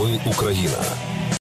Ми Україна.